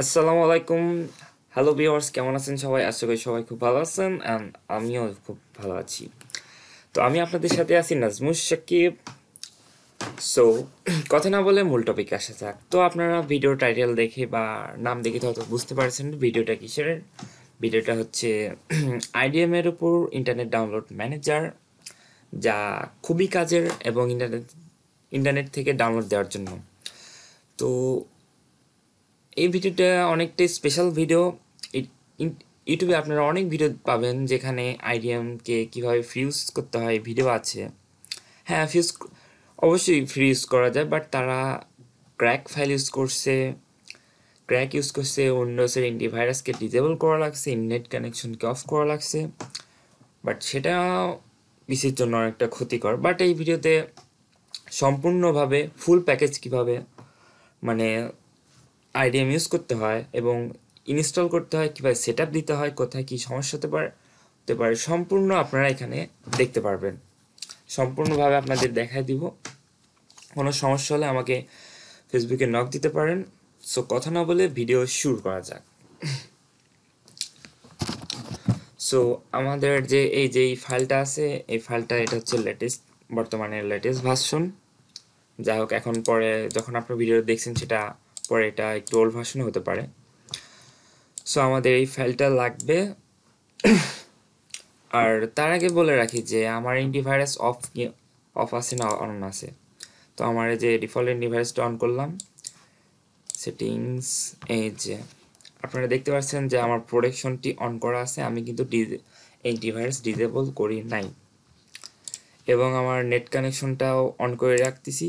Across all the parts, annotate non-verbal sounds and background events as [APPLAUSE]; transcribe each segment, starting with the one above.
আসসালামু আলাইকুম hello viewers কেমন আছেন সবাই? আশা করি সবাই খুব ভালো আছেন অ্যান্ড আমিও খুব ভালো আছি। তো আমি আপনাদের সাথে আছি নাজমুস সাকিব। সো [CLEARS THROAT] কথা না বলে মূল টপিকে আসা যাক। তো আপনারা ভিডিও টাইটেল দেখে বা নাম দেখে তো হয়তো বুঝতে পারছেন ভিডিওটা কিসের। ভিডিওটা হচ্ছে [CLEARS THROAT] আইডিএম এর উপর ইন্টারনেট ডাউনলোড ম্যানেজার যা খুবই কাজের এবং ইন্টারনেট ইন্টারনেট থেকে ডাউনলোড দেওয়ার জন্য। তো এই ভিডিওটা অনেকটাই স্পেশাল ভিডিও ইউটিউবে আপনারা অনেক ভিডিও পাবেন যেখানে আইডিএমকে কীভাবে ফ্রি ইউজ করতে হয় ভিডিও আছে। হ্যাঁ ফিউজ অবশ্যই ফ্রি ইউজ করা যায় বাট তারা ক্র্যাক ফাইল ইউজ করছে ক্র্যাক ইউজ করছে উইন্ডোজের অ্যান্টিভাইরাসকে ডিজেবল করা লাগছে ইন্টারনেট কানেকশনকে অফ করা লাগছে। বাট সেটা পিসির জন্য অনেকটা ক্ষতিকর। বাট এই ভিডিওতে সম্পূর্ণভাবে ফুল প্যাকেজ কীভাবে মানে আইডিএম ইউজ করতে হয় এবং ইনস্টল করতে হয়, কীভাবে সেট দিতে হয়, কোথায় কী সমস্যা হতে পারে হতে পারে, সম্পূর্ণ আপনারা এখানে দেখতে পারবেন। সম্পূর্ণভাবে আপনাদের দেখায় দিব। কোনো সমস্যা হলে আমাকে ফেসবুকে নক দিতে পারেন। সো কথা না বলে ভিডিও শুরু করা যাক। সো আমাদের যে, এই যে, এই ফাইলটা আছে, এই ফাইলটা এটা হচ্ছে লেটেস্ট বর্তমানে লেটেস্ট ভার্সন যাই হোক, এখন পরে যখন আপনার ভিডিও দেখছেন, সেটা পরে এটা একটু ওল্ড ভার্সনও হতে পারে। সো আমাদের এই ফাইলটা লাগবে। আর তার আগে বলে রাখি যে, আমার অ্যান্টিভাইরাস অফ অফ আছে না অন আছে। তো আমার এই যে ডিফল্ট অ্যান্টিভাইরাসটা অন করলাম। সেটিংস এই যে। আপনারা দেখতে পাচ্ছেন যে আমার প্রোটেকশনটি অন করা আছে। আমি কিন্তু অ্যান্টিভাইরাস ডিজেবল করি নাই। এবং আমার নেট কানেকশনটাও অন করে রাখতেছি।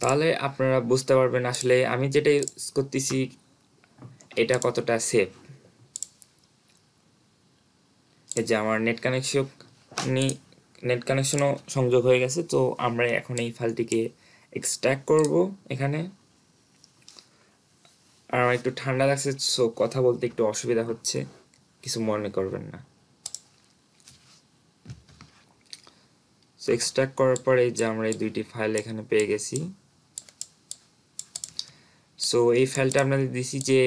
তাহলে আপনারা বুঝতে পারবেন আসলে আমি যেটা ইউজ করতেছি এটা কতটা সেফ এই যে আমার নেট কানেকশন নেট কানেকশনও সংযোগ হয়ে গেছে, তো আমরা এখন এই ফাইলটিকে এক্সট্র্যাক্ট করব এখানে। আর আমার একটু ঠান্ডা লাগছে সো কথা বলতে একটু অসুবিধা হচ্ছে, কিছু মনে করবেন না। সো এক্সট্র্যাক্ট করার পরে যে আমরা এই দুইটি ফাইল এখানে পেয়ে গেছি। সো এই ফাইলটা আপনাদের দিছি যে,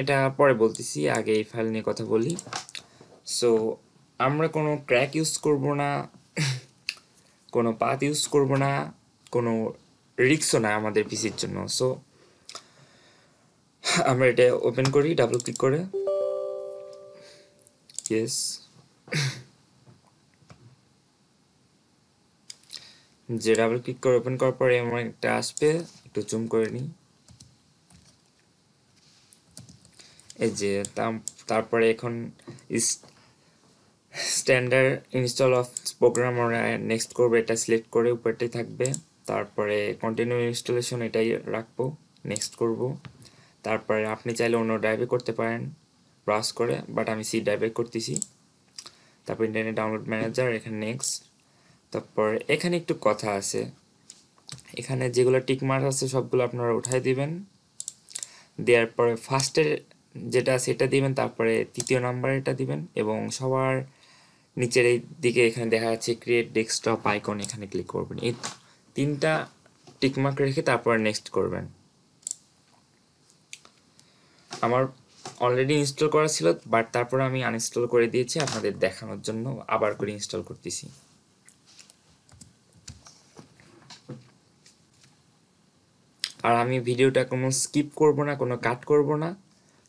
এটা পরে বলতেছি, আগে এই ফাইল নিয়ে কথা বলি। সো আমরা কোনো ক্র্যাক ইউজ করব না, কোনো পাত ইউজ করব না, কোনো রিক্সও না আমাদের পিসির জন্য। সো আমরা এটা ওপেন করি ডাবল ক্লিক করে। ইয়েস যে ডাবল ক্লিক করে ওপেন করার পরে আমার একটা আসবে, একটু জুম করে নিই। এই যে তারপরে এখন স্ট্যান্ডার্ড ইনস্টল অফ প্রোগ্রাম আমরা নেক্সট করব, এটা সিলেক্ট করে উপরটাই থাকবে। তারপরে কন্টিনিউ ইনস্টলেশন এটাই রাখব নেক্সট করব। তারপরে আপনি চাইলে অন্য ড্রাইভে করতে পারেন ব্রাউজ করে বাট আমি সি ড্রাইভে করতেছি। তারপর ইন্টারনেট ডাউনলোড ম্যানেজার এখানে নেক্সট তারপর এখানে একটু কথা আছে। এখানে যেগুলো টিক মার্ক আছে, সবগুলো আপনারা উঠাই দিবেন। দেওয়ার পরে ফার্স্টের যেটা সেটা দিবেন, তারপরে তৃতীয় নাম্বার এটা দিবেন এবং সবার নিচের এই দিকে এখানে দেখা যাচ্ছে ক্রিয়েট ডেস্কটপ আইকন এখানে ক্লিক করবেন। এই তিনটা টিকমার্ক রেখে তারপরে নেক্সট করবেন। আমার অলরেডি ইনস্টল করা ছিল বাট তারপর আমি আনইনস্টল করে দিয়েছি, আপনাদের দেখানোর জন্য আবার করে ইনস্টল করতেছি। আর আমি ভিডিওটা কোনো স্কিপ করব না, কোনো কাট করব না।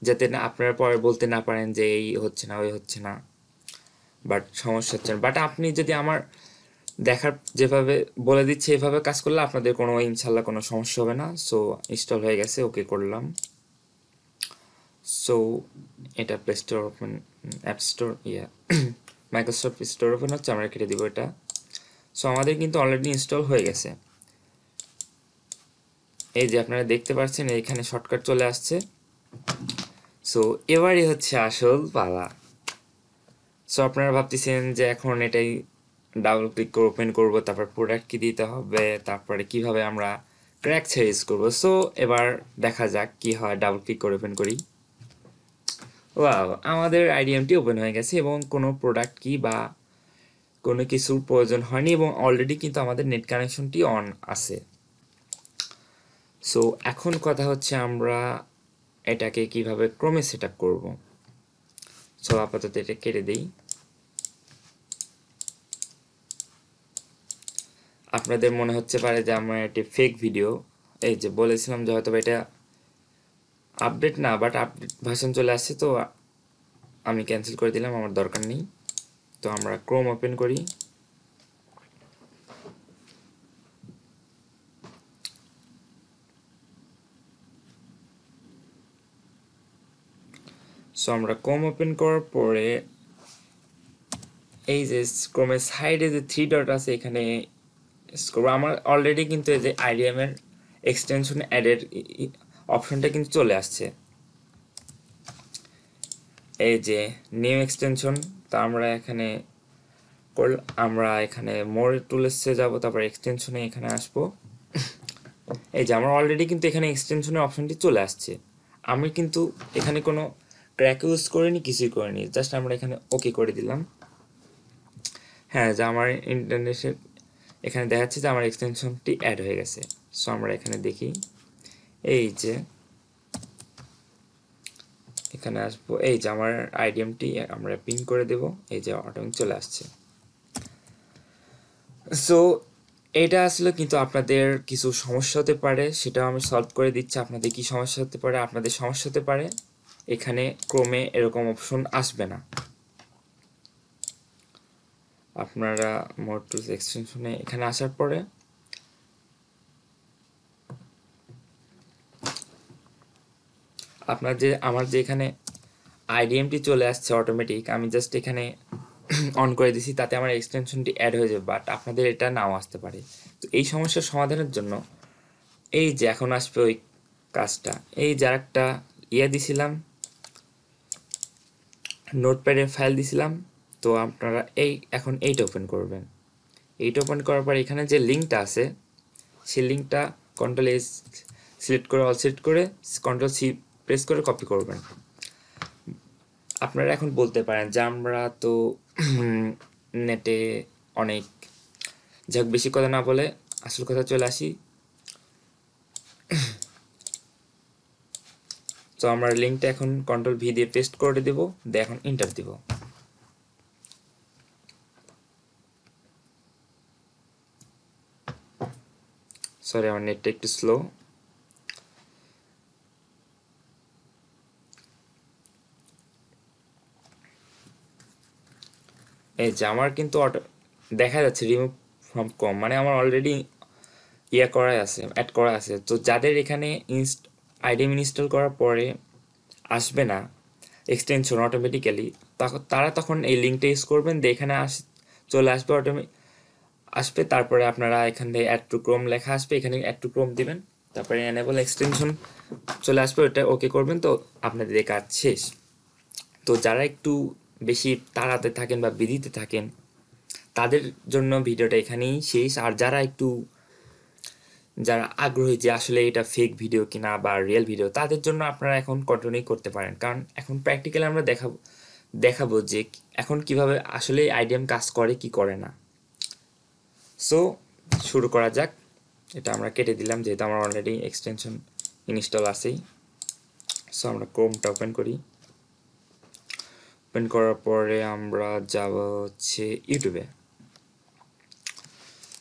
যাতে না আপনারা পরে বলতে না পারেন যে এই হচ্ছে না, ওই হচ্ছে না। বাট সমস্যা হচ্ছে না। বাট আপনি যদি আমার দেখার যেভাবে বলে দিচ্ছে, এভাবে কাজ করলে আপনাদের কোনো, ইনশাল্লাহ কোনো সমস্যা হবে না। সো ইনস্টল হয়ে গেছে, ওকে করলাম। সো এটা play store open app store yeah Microsoft store open হচ্ছে, আমরা কেটে দিব এটা। সো আমাদের কিন্তু অলরেডি ইনস্টল হয়ে গেছে। এই যে আপনারা দেখতে পাচ্ছেন, এখানে শর্টকাট চলে আসছে। সো এবারই হচ্ছে আসল পালা। সো আপনারা ভাবতেছেন যে এখন এটাই ডাবল ক্লিক করে ওপেন করব, তারপর প্রোডাক্ট কি দিতে হবে, তারপরে কীভাবে আমরা ক্র্যাক ইউজ করব। সো এবার দেখা যাক কি হয় ডাবল ক্লিক করে ওপেন করি। ওয়াও আমাদের আইডিএমটি ওপেন হয়ে গেছে এবং কোনো প্রোডাক্ট কি বা কোনো কিছুর প্রয়োজন হয়নি এবং অলরেডি কিন্তু আমাদের নেট কানেকশনটি অন আছে। সো এখন কথা হচ্ছে আমরা এটাকে কীভাবে ক্রমে সেট আপ করব? সো আপাতত এটা কেটে দিই। আপনাদের মনে হচ্ছে পারে যে আমার একটি ফেক ভিডিও এই যে বলেছিলাম যে হয়তো এটা আপডেট না বাট আপডেট ভার্সন চলে আসছে, তো আমি ক্যান্সেল করে দিলাম, আমার দরকার নেই। তো আমরা ক্রোম ওপেন করি। সো আমরা ক্রোম ওপেন করার পরে এই যে ক্রোমের সাইডে যে থ্রি ডট আছে, এখানে আমার অলরেডি কিন্তু এই যে আইডিএম এর এক্সটেনশন অ্যাডের অপশনটা কিন্তু চলে আসছে। এই যে নিউ এক্সটেনশন তা আমরা এখানে করল আমরা এখানে মোর টুলসে যাব, তারপর এক্সটেনশনে এখানে আসব। এই যে আমার অলরেডি কিন্তু এখানে এক্সটেনশনের অপশনটি চলে আসছে। আমি কিন্তু এখানে কোনো ক্র্যাক ইউজ করিনি, কিছুই করিনি। জাস্ট আমরা এখানে ওকে করে দিলাম। হ্যাঁ যে আমার ইন্টারনেটের এখানে দেখাচ্ছে যে আমার এক্সটেনশনটি অ্যাড হয়ে গেছে। সো আমরা এখানে দেখি। এই যে, এখানে আসব। এই যে আমার আইডিএমটি আমরা পিন করে দেব। এই যে অটোমেটিক চলে আসছে। সো এটা আসলে কিন্তু আপনাদের কিছু সমস্যা হতে পারে, সেটাও আমি সলভ করে দিচ্ছি। আপনাদের কি সমস্যা হতে পারে? আপনাদের সমস্যা হতে পারে। এখানে ক্রমে এরকম অপশন আসবে না। আপনারা মোর টুলস এক্সটেনশনে এখানে আসার পরে আপনার যে, আমার যে এখানে আইডিএমটি চলে আসছে অটোমেটিক আমি জাস্ট এখানে অন করে দিছি, তাতে আমার এক্সটেনশনটি অ্যাড হয়ে যাবে বাট আপনাদের এটা নাও আসতে পারে। তো এই সমস্যার সমাধানের জন্য এই যে, এখন আসবে ওই কাজটা। এই যার একটা ইয়ে দিছিলাম নোটপ্যাডে ফাইল দিছিলাম, তো আপনারা এই, এখন এইটা ওপেন করবেন। এইটা ওপেন করার পর এখানে যে লিঙ্কটা আছে, সেই লিঙ্কটা কন্ট্রোল এস সিলেক্ট করে অল সিলেক্ট করে কন্ট্রোল সি প্রেস করে কপি করবেন। আপনারা এখন বলতে পারেন যে আমরা তো [CLEARS THROAT] নেটে অনেক যাক, বেশি কথা না বলে আসল কথা চলে আসি। তো আমরা লিঙ্কটা এখন কন্ট্রোল ভি দিয়ে পেস্ট করে দেব, দিয়ে এখন ইন্টার দিব। সরি আমার নেটটা একটু স্লো এই যে আমার কিন্তু দেখা যাচ্ছে রিমুভ ফ্রম কম মানে আমার অলরেডি ইয়ে করা আছে অ্যাড করা আছে। তো যাদের এখানে ইনস্ট আইডিএম ইনস্টল করার পরে আসবে না এক্সটেনশন অটোমেটিক্যালি তারা তখন এই লিঙ্কটা ইউজ করবেন, দিয়ে এখানে আস, চলে আসবে অটোমে আসবে, তারপরে আপনারা এখান থেকে অ্যাড টু ক্রোম লেখা আসবে, এখানে অ্যাড টু ক্রোম দিবেন, তারপরে এনেবল এক্সটেনশন চলে আসবে ওটা ওকে করবেন, তো আপনাদের কাজ শেষ। তো যারা একটু বেশি তাড়াতে থাকেন বা বিধিতে থাকেন, তাদের জন্য ভিডিওটা এখানেই শেষ, আর যারা একটু যারা আগ্রহী যে আসলে এটা ফেক ভিডিও কিনা বা রিয়েল ভিডিও তাদের জন্য আপনারা এখন কন্টিনিউ করতে পারেন। কারণ এখন প্র্যাকটিক্যালি আমরা দেখাবো দেখাবো যে এখন কীভাবে আসলে আইডিএম কাজ করে, কি করে না। সো শুরু করা যাক। এটা আমরা কেটে দিলাম, যেহেতু আমার অলরেডি এক্সটেনশন ইনস্টল আছেই। সো আমরা ক্রোমটা ওপেন করি। ওপেন করার পরে আমরা যাব হচ্ছে ইউটিউবে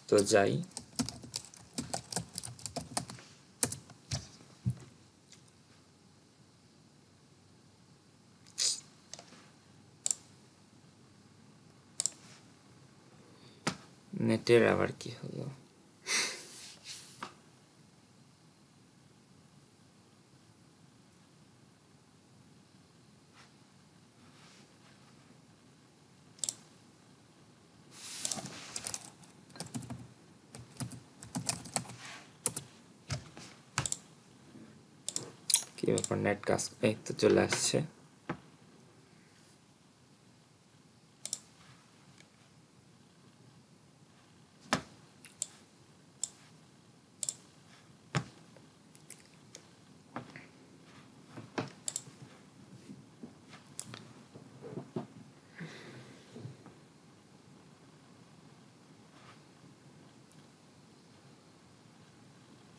তো যাই। নেটের আবার কি হলো? কি ব্যাপার? নেট কাজ এই তো চলে আসছে।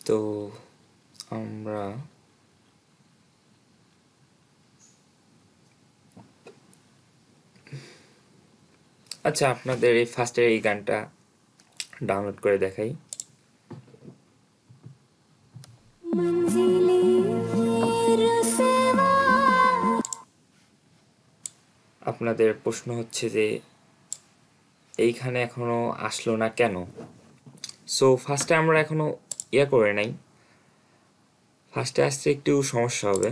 তো আমরা আচ্ছা আপনাদের এই ফার্স্টের এই গানটা ডাউনলোড করে দেখাই। আপনাদের প্রশ্ন হচ্ছে যে এইখানে এখনও আসলো না কেন? সো ফার্স্টে আমরা এখনও ইয়ে করে নাই। ফার্স্টে আসতে একটু সমস্যা হবে।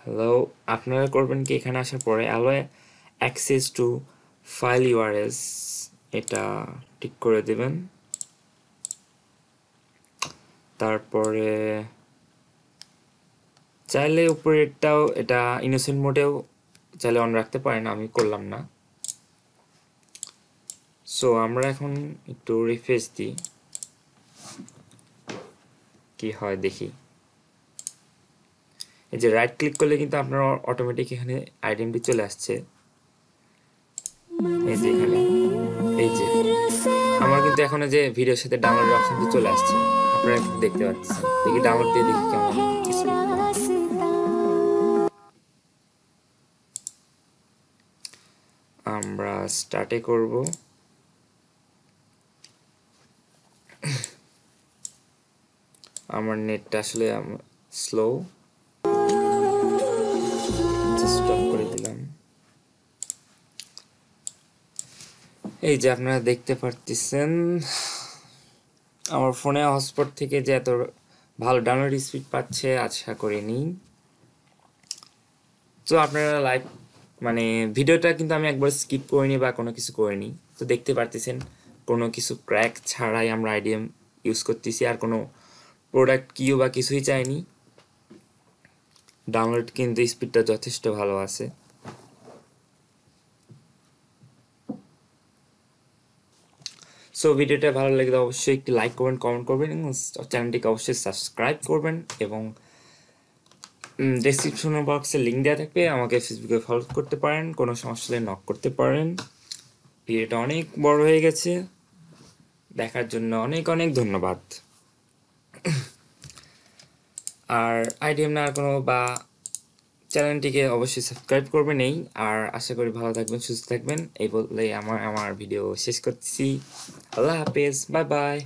হ্যালো আপনারা করবেন কি এখানে আসার পরে? Allow access to file URLs এটা ঠিক করে দেবেন। তারপরে চাইলে উপরেরটাও, এটা ইনোসেন্ট মোডেও চাইলে অন রাখতে পারেন আমি করলাম না। সো আমরা এখন একটু রিফ্রেশ দিই। কি হয় দেখি। এই যে রাইট ক্লিক করলে কিন্তু আপনার অটোমেটিক এখানে আইডেন্টি চলে আসছে। এই যে এখানে, এই যে। আমার কিন্তু এখন যে ভিডিওর সাথে ডাউনলোড অপশনটি চলে আসছে। আপনারা দেখতে পাচ্ছেন। দেখি ডাউনলোড দিয়ে দেখি কেমন আমরা স্টার্টে করব। আমার নেটটা আসলে স্লো স্টপ করে দিলাম এই যে আপনারা দেখতে পারতেছেন, আমার ফোনে হটস্পট থেকে যে এত ভালো ডাউনলোড স্পিড পাচ্ছে, আশা করিনি। তো আপনারা লাইভ মানে ভিডিওটা কিন্তু আমি একবার স্কিপ করিনি বা কোনো কিছু করিনি। তো দেখতে পারতেছেন, কোনো কিছু ক্র্যাক ছাড়াই আমরা আইডিএম ইউজ করতেছি, আর কোনো প্রোডাক্ট কিও বা কিছুই চাইনি। ডাউনলোড কিন্তু স্পিডটা যথেষ্ট ভালো আছে। সো ভিডিওটা ভালো লাগলে অবশ্যই একটি লাইক করবেন কমেন্ট করবেন এবং চ্যানেলটিকে অবশ্যই সাবস্ক্রাইব করবেন এবং ডেসক্রিপশন বক্সে লিঙ্ক দেওয়া থাকবে, আমাকে ফেসবুকে ফলো করতে পারেন, কোনো সমস্যা হলে নক করতে পারেন। ভিডিওটা অনেক বড় হয়ে গেছে, দেখার জন্য অনেক অনেক ধন্যবাদ। [COUGHS] আর আইডিএম না কোনো বা চ্যানেলটিকে অবশ্যই সাবস্ক্রাইব করবেন এই আর আশা করি ভালো থাকবেন, সুস্থ থাকবেন। এই বললেই আমার আমার ভিডিও শেষ করছি আল্লাহ হাফেজ, বাই বাই।